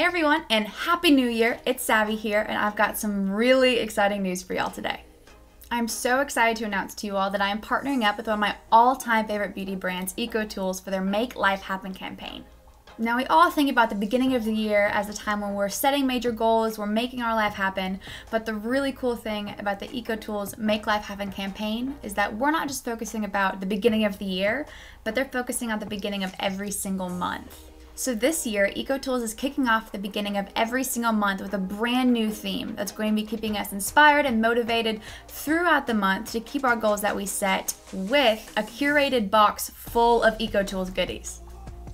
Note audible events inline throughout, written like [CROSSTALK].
Hey everyone, and Happy New Year! It's Savvy here, and I've got some really exciting news for y'all today. I'm so excited to announce to you all that I am partnering up with one of my all-time favorite beauty brands, EcoTools, for their Make Life Happen campaign. Now, we all think about the beginning of the year as a time when we're setting major goals, we're making our life happen, but the really cool thing about the EcoTools Make Life Happen campaign is that we're not just focusing about the beginning of the year, but they're focusing on the beginning of every single month. So this year, EcoTools is kicking off the beginning of every single month with a brand new theme that's going to be keeping us inspired and motivated throughout the month to keep our goals that we set with a curated box full of EcoTools goodies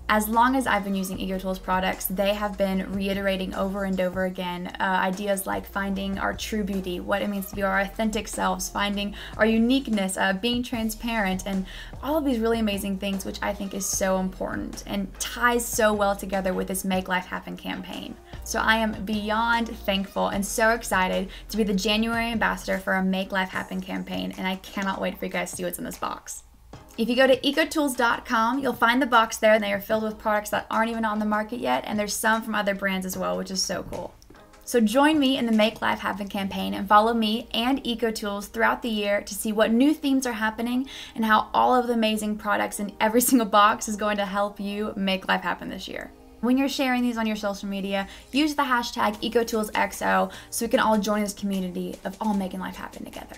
as long as I've been using EcoTools products, they have been reiterating over and over again uh, ideas like finding our true beauty, what it means to be our authentic selves, finding our uniqueness, uh, being transparent, and all of these really amazing things, which I think is so important and ties so well together with this Make Life Happen campaign. So I am beyond thankful and so excited to be the January ambassador for a Make Life Happen campaign, and I cannot wait for you guys to see what's in this box. If you go to ecotools.com, you'll find the box there and they are filled with products that aren't even on the market yet and there's some from other brands as well, which is so cool. So join me in the Make Life Happen campaign and follow me and EcoTools throughout the year to see what new themes are happening and how all of the amazing products in every [LAUGHS] single box is going to help you make life happen this year. When you're sharing these on your social media, use the hashtag EcoToolsXO so we can all join this community of all making life happen together.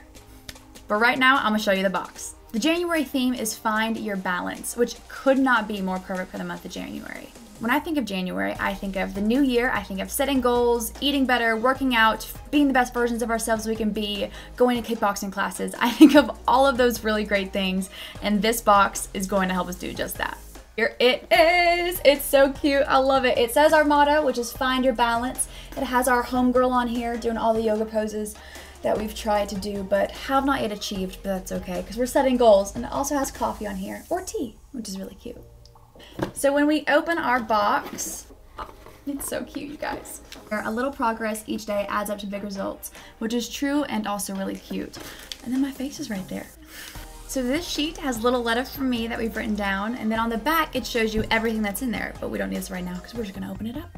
But right now, I'm gonna show you the box. The January theme is Find Your Balance, which could not be more perfect for the month of January. When I think of January, I think of the new year, I think of setting goals, eating better, working out, being the best versions of ourselves we can be, going to kickboxing classes. [LAUGHS] I think of all of those really great things, and this box is going to help us do just that. Here it is. It's so cute. I love it. It says our motto, which is find your balance. It has our homegirl on here doing all the yoga poses that we've tried to do but have not yet achieved, but that's okay because we're setting goals. And it also has coffee on here or tea, which is really cute. So when we open our box, it's so cute, you guys. A little progress each day adds up to big results, which is true and also really cute. And then my face is right there. So this sheet has little letters from me that we've written down, and then on the back it shows you everything that's in there, but we don't need this right now because we're just gonna open it up.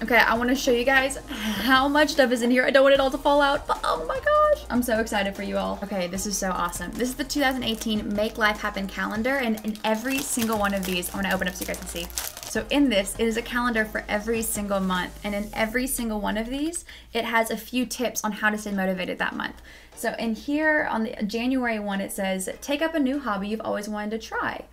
Okay, I want to show you guys how much stuff is in here. I don't want it all to fall out, but oh my gosh. I'm so excited for you all. Okay, this is so awesome. This is the 2018 Make Life Happen calendar, and in every single one of these, I'm going to open up so you guys can see. So in this, it is a calendar for every single month, and in every single one of these, it has a few tips on how to stay motivated that month. So in here, on the January one, it says, take up a new hobby you've always wanted to try.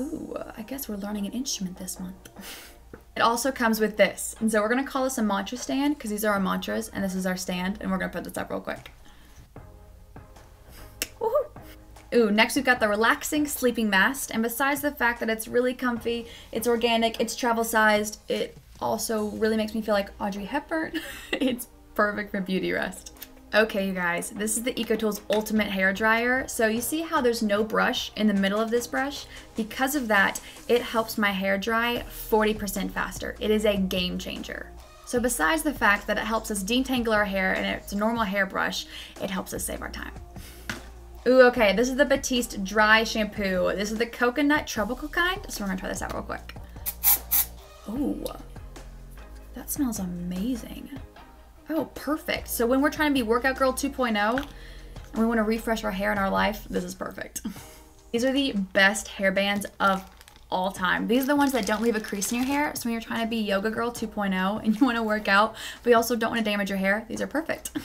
Ooh, I guess we're learning an instrument this month. [LAUGHS] It also comes with this. And so we're gonna call this a mantra stand because these are our mantras and this is our stand and we're gonna put this up real quick. Ooh, next we've got the relaxing sleeping mask. And besides the fact that it's really comfy, it's organic, it's travel sized, it also really makes me feel like Audrey Hepburn. [LAUGHS] it's perfect for beauty rest. Okay, you guys, this is the EcoTools Ultimate Hair Dryer. So you see how there's no brush in the middle of this brush? Because of that, it helps my hair dry 40% faster. It is a game changer. So besides the fact that it helps us detangle our hair and it's a normal hairbrush, it helps us save our time. Ooh, okay, this is the Batiste Dry Shampoo. This is the coconut tropical kind, so we're gonna try this out real quick. Ooh, that smells amazing. Oh, perfect. So when we're trying to be Workout Girl 2.0 and we want to refresh our hair in our life, this is perfect. These are the best hair bands of all time. These are the ones that don't leave a crease in your hair. So when you're trying to be Yoga Girl 2.0 [LAUGHS] and you want to work out, but you also don't want to damage your hair, these are perfect. [LAUGHS]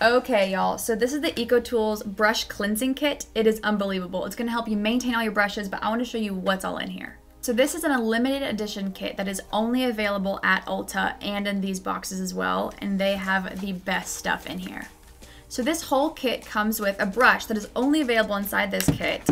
Okay, y'all, so this is the EcoTools Brush Cleansing Kit. It is unbelievable. It's gonna help you maintain all your brushes, but I wanna show you what's all in here. So this is an limited edition kit that is only available at Ulta and in these boxes as well, and they have the best stuff in here. So this whole kit comes with a brush that is only available inside this kit,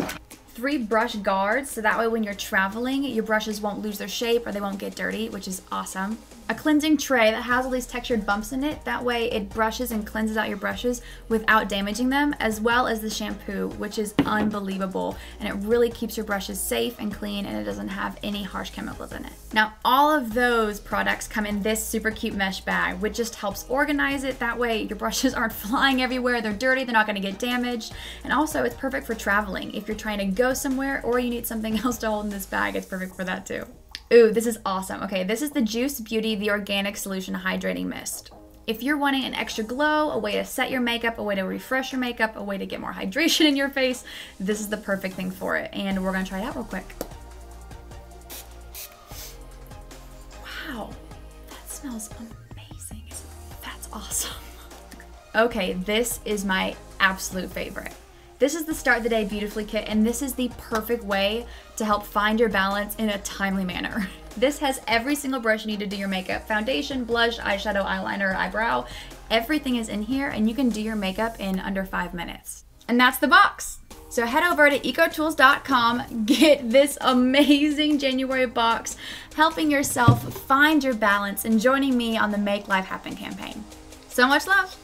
three brush guards, so that way when you're traveling, your brushes won't lose their shape or they won't get dirty, which is awesome a cleansing tray that has all these textured bumps in it. That way it brushes and cleanses out your brushes without damaging them, as well as the shampoo, which is unbelievable. And it really keeps your brushes safe and clean and it doesn't have any harsh chemicals in it. Now, all of those products come in this super cute mesh bag, which just helps organize it. That way your brushes [LAUGHS] aren't flying everywhere. They're dirty, they're not gonna get damaged. And also it's perfect for traveling. If you're trying to go somewhere or you need something [LAUGHS] else to hold in this bag, it's perfect for that too. Ooh, this is awesome. Okay, this is the Juice Beauty The Organic Solution Hydrating Mist. If you're wanting an extra glow, a way to set your makeup, a way to refresh your makeup, a way to get more hydration in your face, this is the perfect thing for it. And we're gonna try it out real quick. Wow, that smells amazing. That's awesome. Okay, this is my absolute favorite. This is the Start the Day Beautifully kit, and this is the perfect way to help find your balance in a timely manner. [LAUGHS] This has every single brush you need to do your makeup. Foundation, blush, eyeshadow, eyeliner, eyebrow. Everything is in here, and you can do your makeup in under five minutes. And that's the box. So head over to ecotools.com, get this amazing January box, helping yourself find your balance and joining me on the Make Life Happen campaign. So much love.